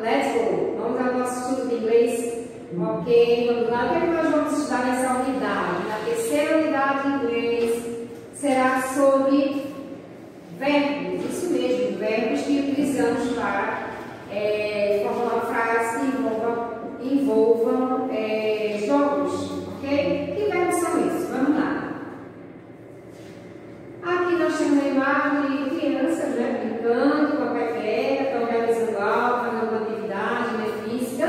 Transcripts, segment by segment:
Let's go. Vamos ao nosso estudo de inglês. Ok, vamos lá. O que, é que nós vamos estudar nessa unidade? Na terceira unidade de inglês será sobre verbos, isso mesmo, verbos que utilizamos para é, formar uma frase que envolva, envolvam é, jogos, ok? Que verbos são esses? Vamos lá. Aqui nós temos uma imagem de crianças né, brincando com a pequena, estão realizando algo, fazendo uma atividade né, física.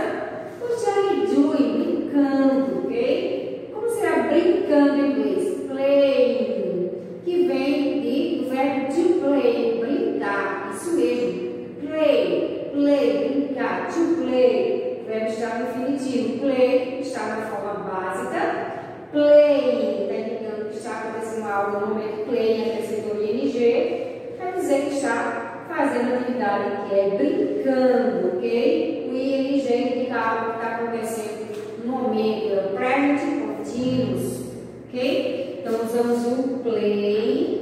O Charlie doing, brincando, ok? Como será brincando em inglês? Playing, que vem de, do verbo to play, brincar, isso mesmo. Play, play, brincar, to play. O verbo está no infinitivo. Play está na forma básica. Play, está indicando que está algo no momento play, acrescentou ing, quer dizer que está fazendo atividade que é brincando, ok? O ing indica algo que está acontecendo no momento, é o present continuous, ok? Então usamos o play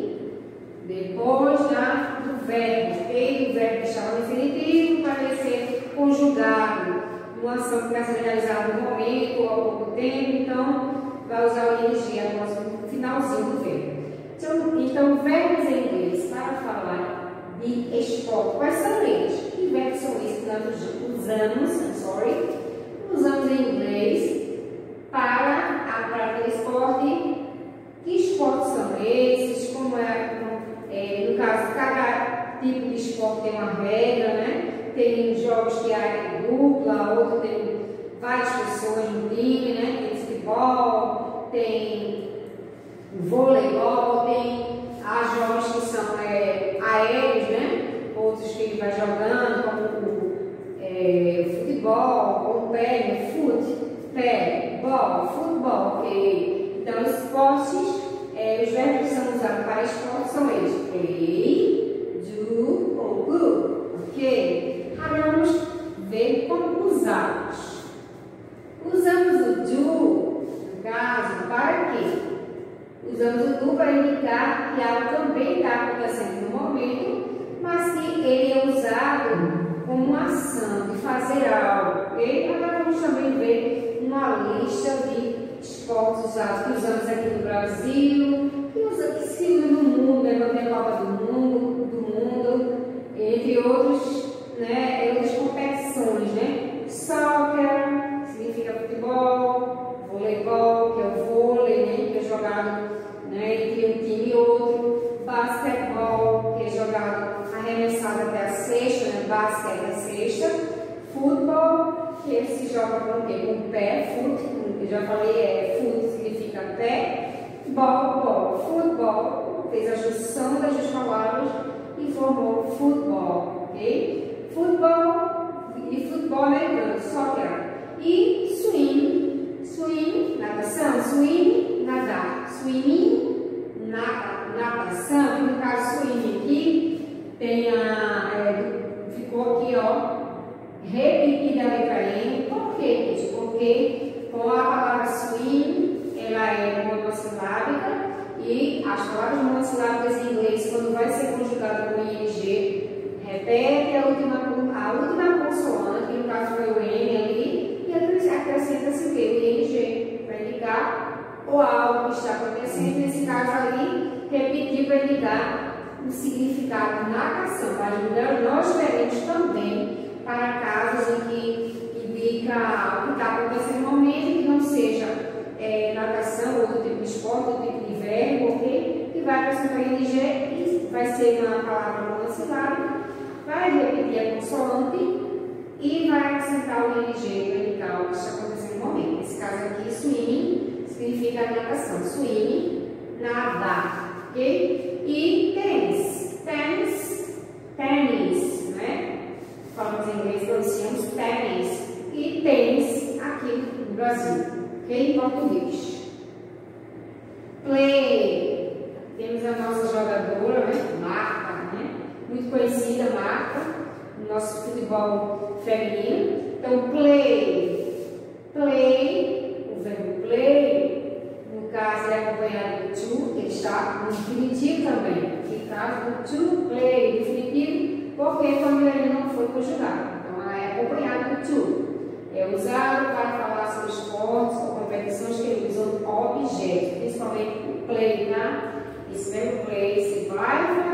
depois da, do verbo, ok? O verbo que no infinitivo vai ser conjugado, uma ação que está sendo realizada no momento ou há pouco tempo, então vai usar o ing no finalzinho do verbo. Então, então, verbos em inglês para falar de esporte. Quais são eles? Que verbos são esses que nós usamos, I'm sorry, usamos em inglês para a prática de esporte? Que esportes são esses? Como é, é, no caso, cada tipo de esporte tem uma regra, né? Tem jogos que há dupla, outro tem várias pessoas no time, né? Tem futebol, tem voleibol, tem há jogos que são é, aéreos, né? Outros que ele vai jogando, como é, futebol, com o pé, né? Fute, pé, bola, futebol, ok? Então, esportes, é, os verbos que são usados para esporte são eles: play, do ou go, ok? Agora vamos ver como usá-los. Usamos o do, caso, para quê? Usamos o do para indicar que algo também está acontecendo no momento, mas que ele é usado como ação de fazer algo. Ok? Agora vamos também ver uma lista de esportes usados que usamos aqui no Brasil, que, usa, que se no mundo, né? Copa do Mundo, do mundo, entre outros, né, outras competições, né? Soccer, significa futebol, voleibol, que é o vôlei, né, que é jogado né, entre um time e outro, basquetebol, que é jogado arremessado até a cesta, né, basquete a cesta, futebol, que se joga com o quê? Com o pé, foot, eu já falei, é, foot significa pé, ball, futebol, fez a junção das duas palavras e formou futebol, ok? Futebol e futebol americano, soccer. E swim, swim, natação, swim, nadar, swimming, natação, no caso swim aqui, tem a, é, ficou aqui, ó, repetida a letra N, por quê? Porque com a palavra swim, ela é monossilábica e as palavras monossilábicas em inglês, quando vai ser conjugada com ing, repete a última, a última consoante, no caso foi o N ali, e acrescenta-se o que? O ING, para indicar o algo que está acontecendo, nesse caso ali, repetir para indicar o significado na canção. Mas nós veremos também para casos em que indica o que está acontecendo no momento, que não seja é, natação, outro tipo de esporte, outro tipo de verbo, ok? Que vai acrescentar ING e vai ser uma palavra monossilábica, vai repetir a consoante e vai acrescentar o ING para o que está acontecendo no momento. Nesse caso aqui, swimming significa natação. Swimming, nadar, ok? E tênis. Tênis, tênis, né? Falamos em inglês, pronunciamos tênis. E tênis aqui no Brasil, ok? Em português. Play. Temos a nossa jogadora, né? Marta, né? Muito conhecida, Marta, no nosso futebol feminino. Então, play. Play, o verbo play, no caso é acompanhado do to, que está no infinitivo também. No caso do to play, definitivo, porque quando ele não foi conjugado. Então ela é acompanhada do to. É usado para falar sobre esportes ou competições que usam objetos, principalmente o play, tá? Esse verbo play, se vai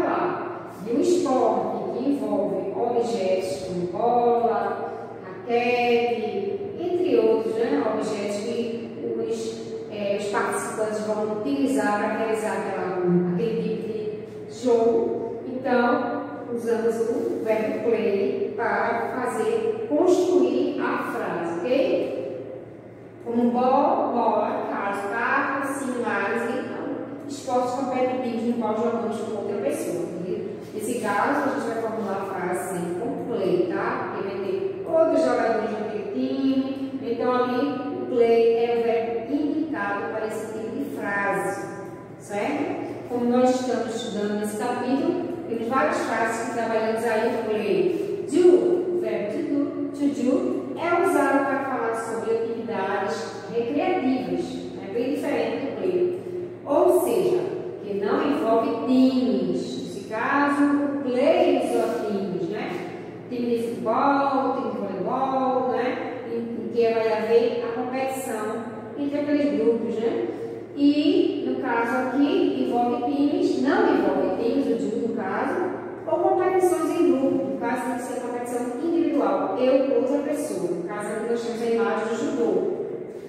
que envolve objetos como bola, raquete, entre outros né, objetos que os, é, os participantes vão utilizar para realizar aquela, aquele tipo de jogo. Então, usamos o verbo play para fazer, construir a frase, ok? Como bola, bola, caso, carros, similares e esportes competitivos no qual jogamos com. Nesse caso, a gente vai formular a frase sempre com tá? Porque vai ter outros jogadores naquele time. Então, ali, o play é o verbo indicado para esse tipo de frase, certo? Como nós estamos estudando nesse capítulo, temos várias frases que trabalhamos aí o play. Do, o verbo to do, to do, é usado para falar sobre atividades recreativas, é bem diferente do play. Ou seja, que não envolve times. Nesse caso, o play usa times, né? Time de futebol, time de voleibol, né? Em, em que vai haver a competição entre aqueles grupos, né? E, no caso aqui, envolve times, não envolve times, o judo no caso, ou competições em grupo, no caso tem que ser competição individual, eu com outra pessoa, no caso aqui nós temos a imagem do judô.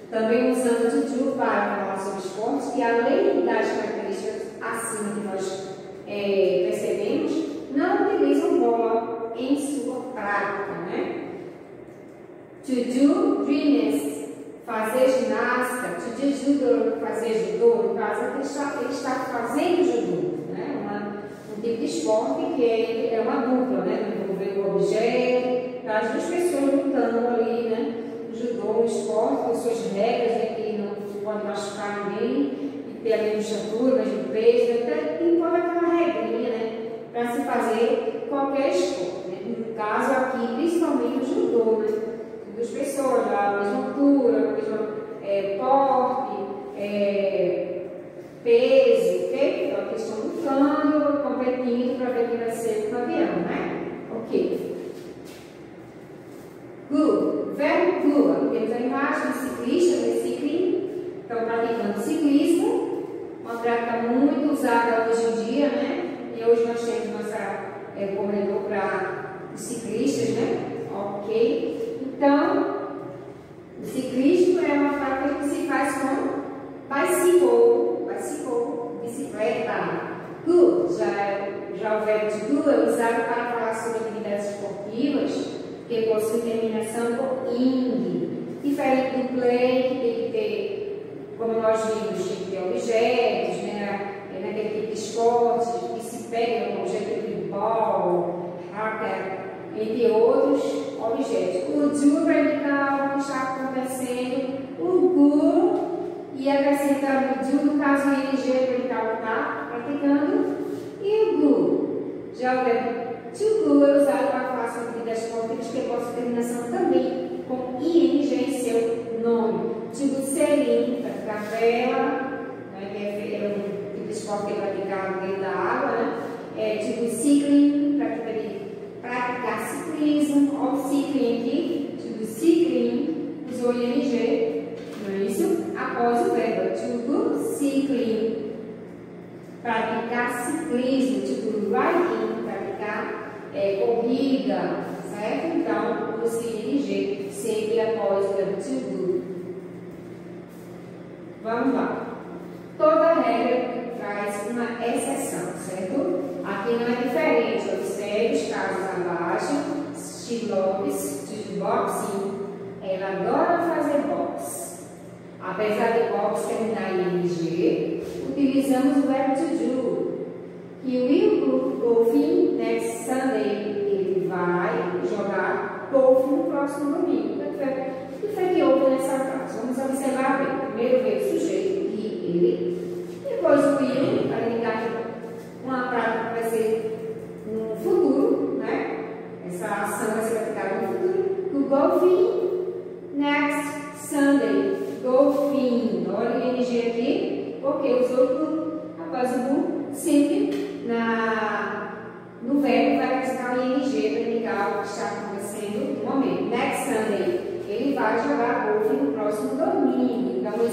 Também usando o judo para falar sobre esportes, que além das características acima que nós é, percebemos, não utilizam bola em sua prática, né? To do gymnastics fazer ginástica, to do judo, fazer judô, no caso ele está, ele está fazendo judô, né? Uma, um tipo de esporte que é, é uma dupla, né? Envolver o objeto, as duas pessoas lutando ali, né? O judô, um esporte com suas regras, né? Que não pode machucar ninguém, e ter a mesma estatura, mesmo peso, até tem toda aquela regrinha, né? Para se fazer qualquer esporte. Né? No caso aqui, principalmente o judô, né? duas pessoas, da mesma altura, mesmo é, porte, é, peso, ok? Então aqui estão lutando, competindo para ver quem vai ser o campeão, né? Ok. Good. Verbo good. Temos a imagem de ciclista, de cicling. Estão praticando ciclismo. Uma prática muito usada hoje em dia, né? E hoje nós temos nossa é, corredor para os ciclistas, né? Ok. Então, o ciclismo é uma prática que se faz com bicycle, bicycle, bicicleta. Good, já, já o verbo to do é usado para falar sobre atividades esportivas terminação por ing. Diferente do play, que tem que ter, como nós vimos, tem que ter objetos, né? É naquele tipo de esporte que se pega um objeto de bola, raquete, entre outros objetos. O do para indicar algo que está acontecendo, o go e acrescentando o do, no caso o ing para indicar o está praticando, e o go. Já o verbo to go é usado para falar sobre atividades esportivas que possam terminação também com ing em seu nome. Selim, praticar vela, né, que é, um tipo esporte que é praticado dentro da água, né? É, to go cycling, praticar ciclismo, ou cicling aqui, to cicling, usou ing, não é isso? Após o verbo to do cicling. Praticar ciclismo, to do riding, praticar é, corrida, certo? Então, use ing sempre após o to do. Vamos lá. Toda regra traz uma exceção, certo? Aqui não é diferente, observe os casos abaixo. Steve Lopes, Steve Boxing, ela adora fazer box. Apesar de box terminar em ing, utilizamos o verbo to do. no domingo. Então, o que foi, o que, foi que houve nessa frase? Vamos observar bem. Primeiro veio o sujeito, e ele. Depois o I, para ligar uma prática que vai ser no futuro, né? Essa ação vai ser aplicada no futuro. O golfinho, next Sunday. Golfinho. Olha o ING aqui, Ok, os outros, após o sempre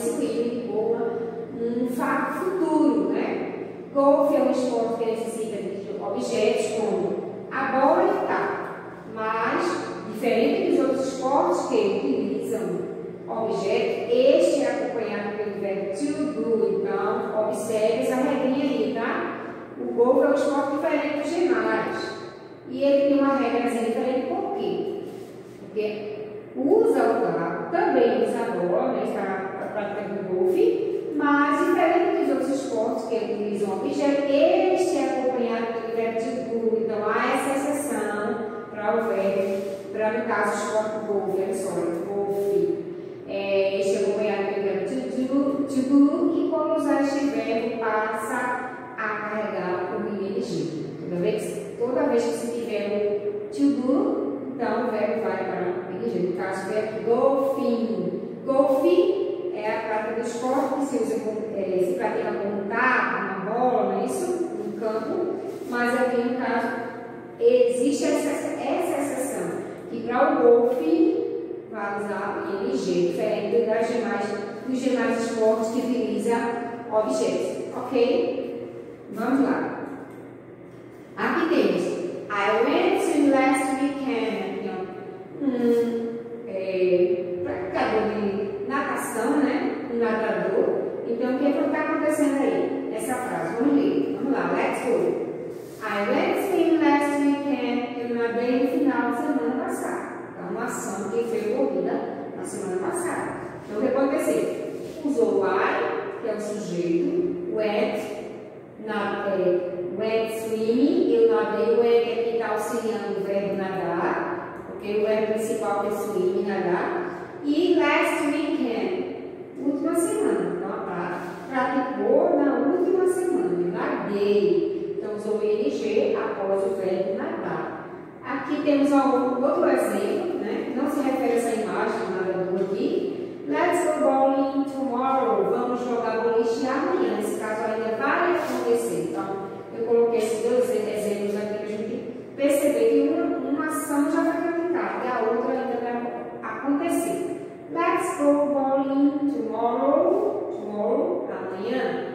will indicou um fato futuro, né? Golfe é um esporte que necessita de objetos como a bola e taco, mas, diferente dos outros esportes que utilizam objeto, este é acompanhado pelo verbo to do. Então, observe essa regrinha aí, tá? O golfe é um esporte diferente dos demais. E ele tem uma regra diferente por quê? Porque usa o taco, também usa a bola, né? Está praticando golfe, mas diferente dos outros esportes que utilizam objeto, este é acompanhado pelo verbo to do. Então, há essa exceção para o verbo, para no caso o esporte golfe, é só, golfe é, este é acompanhado pelo verbo to do, to do, e quando usar este verbo passa a carregar o ing. Toda vez, toda vez que se tiver o to do, então o verbo vai para o ing. No caso, o verbo golfinho. Golfe é a prática do esporte que se, usa é, se pratica com um taco, uma bola, não é isso? Um campo. Mas aqui no caso, existe essa, essa exceção, que para o golfe vai usar o ING, diferente das demais, dos demais esportes que utiliza objetos. Ok? Vamos lá. Aqui temos I went to last weekend. Um é, praticador de natação, né? Um nadador. Então, o que é está acontecendo aí? Essa frase. Vamos ler. Vamos lá. Let's go. I went skiing last weekend. Eu nadei no final de semana passada uma ação que foi ocorrida na semana passada. Então, o que aconteceu? Usou o I, que é o sujeito, wet, na, é, wet swimming, eu nadei, o wet aqui está auxiliando o verbo nadar, porque o verbo principal é swimming, nadar, e last weekend, última semana. Então, tá, praticou na última semana, nadei. Então, usou o ing após o verbo nadar. Aqui temos outro exemplo, né? não se refere a essa imagem nada aqui. Let's go bowling tomorrow. Vamos jogar boliche amanhã. Nesse caso ainda vai acontecer. Então, eu coloquei esses dois exemplos aqui para a gente perceber que uma, uma ação já vai praticada e a outra ainda vai acontecer. Let's go bowling tomorrow. Tomorrow, amanhã.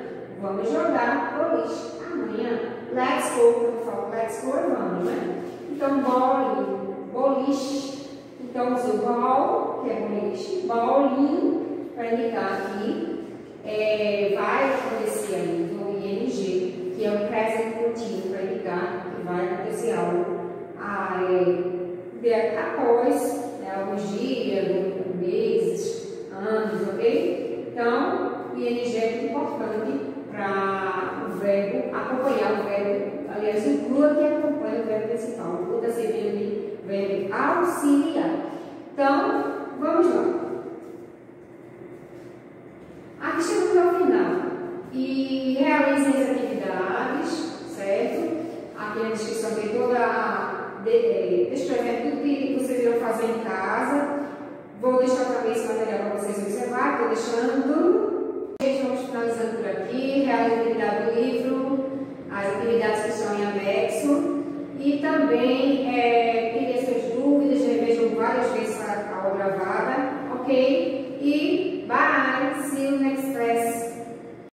Vamos jogar boliche amanhã. Let's go, falo let's go, vamos, né? Então, bowling, boliche. Então, uso ball, que é boliche, bowling, para indicar aqui, é, vai acontecer aí do ING, que é o present continuo, para indicar que vai acontecer algo ah, é, após né, alguns dias, meses, anos, ok? Então, o ING é muito importante para o verbo acompanhar o verbo aliás, o inclua que acompanha o verbo principal. O inclua servindo de verbo auxiliar. Então, vamos lá. Aqui chegamos ao final. E realizem as atividades, certo? Aqui na descrição tem toda a. De, é, descrevendo tudo que vocês irão fazer em casa. Vou deixar também esse material para vocês observar. Estou deixando. Estamos finalizando por aqui. Atividade do livro as atividades que estão em anexo e também é,